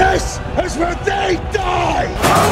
This is where they die!